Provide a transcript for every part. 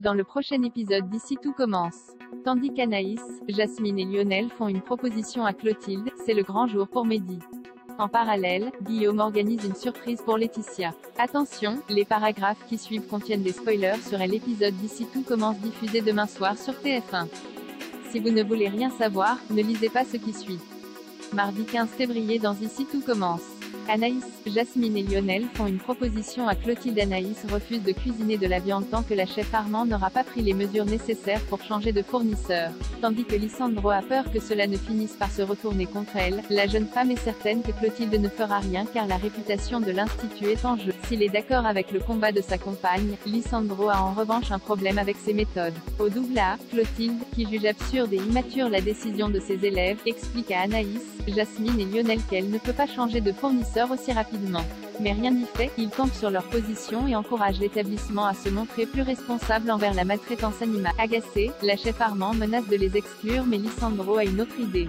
Dans le prochain épisode d'ici tout commence. Tandis qu'Anaïs, Jasmine et Lionel font une proposition à Clotilde, c'est le grand jour pour Mehdi. En parallèle, Guillaume organise une surprise pour Laetitia. Attention, les paragraphes qui suivent contiennent des spoilers sur l'épisode d'ici tout commence diffusé demain soir sur TF1. Si vous ne voulez rien savoir, ne lisez pas ce qui suit. Mardi 15 février dans Ici tout commence. Anaïs, Jasmine et Lionel font une proposition à Clotilde. Anaïs refuse de cuisiner de la viande tant que la chef Armand n'aura pas pris les mesures nécessaires pour changer de fournisseur. Tandis que Lissandro a peur que cela ne finisse par se retourner contre elle, la jeune femme est certaine que Clotilde ne fera rien car la réputation de l'Institut est en jeu. S'il est d'accord avec le combat de sa compagne, Lissandro a en revanche un problème avec ses méthodes. Au double A, Clotilde, qui juge absurde et immature la décision de ses élèves, explique à Anaïs, Jasmine et Lionel qu'elle ne peut pas changer de fournisseur aussi rapidement. Mais rien n'y fait, ils campent sur leur position et encouragent l'établissement à se montrer plus responsable envers la maltraitance animale. Agacée, la chef Armand menace de les exclure mais Lissandro a une autre idée.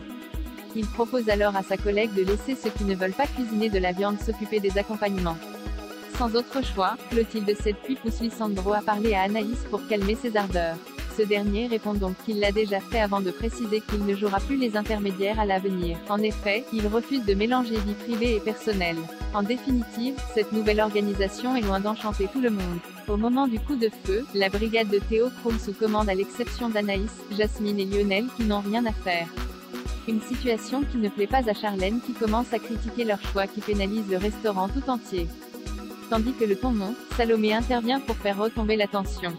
Il propose alors à sa collègue de laisser ceux qui ne veulent pas cuisiner de la viande s'occuper des accompagnements. Sans autre choix, Clotilde puis pousse Lissandro à parler à Anaïs pour calmer ses ardeurs. Ce dernier répond donc qu'il l'a déjà fait avant de préciser qu'il ne jouera plus les intermédiaires à l'avenir. En effet, il refuse de mélanger vie privée et personnelle. En définitive, cette nouvelle organisation est loin d'enchanter tout le monde. Au moment du coup de feu, la brigade de Théo croule sous commande à l'exception d'Anaïs, Jasmine et Lionel qui n'ont rien à faire. Une situation qui ne plaît pas à Charlène qui commence à critiquer leur choix qui pénalise le restaurant tout entier. Tandis que le ton monte, Salomé intervient pour faire retomber la tension.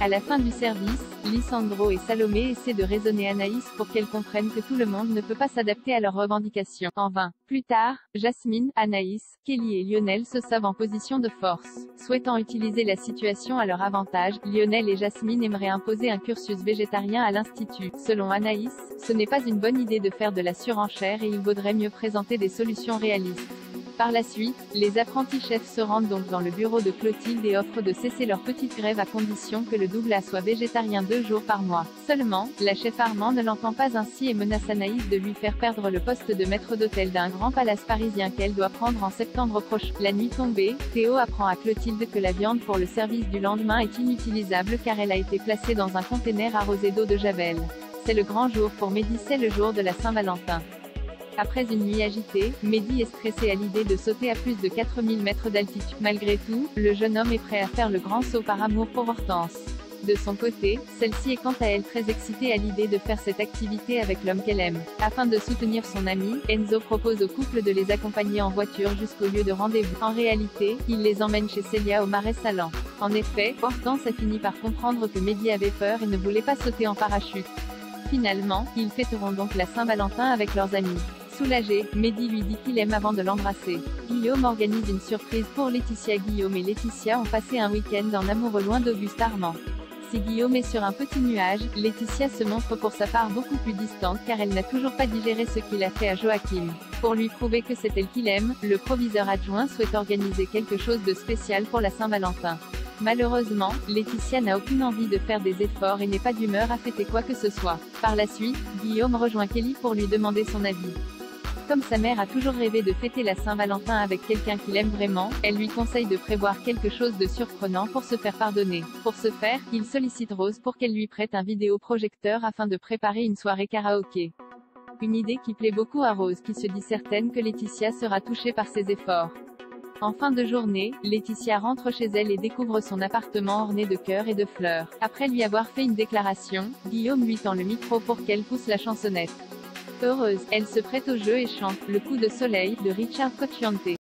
À la fin du service, Lissandro et Salomé essaient de raisonner Anaïs pour qu'elle comprenne que tout le monde ne peut pas s'adapter à leurs revendications. En vain. Plus tard, Jasmine, Anaïs, Kelly et Lionel se savent en position de force. Souhaitant utiliser la situation à leur avantage, Lionel et Jasmine aimeraient imposer un cursus végétarien à l'Institut. Selon Anaïs, ce n'est pas une bonne idée de faire de la surenchère et il vaudrait mieux présenter des solutions réalistes. Par la suite, les apprentis chefs se rendent donc dans le bureau de Clotilde et offrent de cesser leur petite grève à condition que le Douglas soit végétarien deux jours par mois. Seulement, la chef Armand ne l'entend pas ainsi et menace Anaïs de lui faire perdre le poste de maître d'hôtel d'un grand palace parisien qu'elle doit prendre en septembre prochain. La nuit tombée, Théo apprend à Clotilde que la viande pour le service du lendemain est inutilisable car elle a été placée dans un conteneur arrosé d'eau de Javel. C'est le grand jour pour c'est le jour de la Saint-Valentin. Après une nuit agitée, Mehdi est stressé à l'idée de sauter à plus de 4000 mètres d'altitude. Malgré tout, le jeune homme est prêt à faire le grand saut par amour pour Hortense. De son côté, celle-ci est quant à elle très excitée à l'idée de faire cette activité avec l'homme qu'elle aime. Afin de soutenir son ami, Enzo propose au couple de les accompagner en voiture jusqu'au lieu de rendez-vous. En réalité, il les emmène chez Célia au marais salant. En effet, Hortense a fini par comprendre que Mehdi avait peur et ne voulait pas sauter en parachute. Finalement, ils fêteront donc la Saint-Valentin avec leurs amis. Soulagé, Mehdi lui dit qu'il aime avant de l'embrasser. Guillaume organise une surprise pour Laetitia. Guillaume et Laetitia ont passé un week-end en amoureux loin d'Auguste Armand. Si Guillaume est sur un petit nuage, Laetitia se montre pour sa part beaucoup plus distante car elle n'a toujours pas digéré ce qu'il a fait à Joachim. Pour lui prouver que c'est elle qu'il aime, le proviseur adjoint souhaite organiser quelque chose de spécial pour la Saint-Valentin. Malheureusement, Laetitia n'a aucune envie de faire des efforts et n'est pas d'humeur à fêter quoi que ce soit. Par la suite, Guillaume rejoint Kelly pour lui demander son avis. Comme sa mère a toujours rêvé de fêter la Saint-Valentin avec quelqu'un qu'il aime vraiment, elle lui conseille de prévoir quelque chose de surprenant pour se faire pardonner. Pour ce faire, il sollicite Rose pour qu'elle lui prête un vidéoprojecteur afin de préparer une soirée karaoké. Une idée qui plaît beaucoup à Rose qui se dit certaine que Laetitia sera touchée par ses efforts. En fin de journée, Laetitia rentre chez elle et découvre son appartement orné de cœurs et de fleurs. Après lui avoir fait une déclaration, Guillaume lui tend le micro pour qu'elle pousse la chansonnette. Heureuse, elle se prête au jeu et chante Le coup de soleil de Richard Cocciante.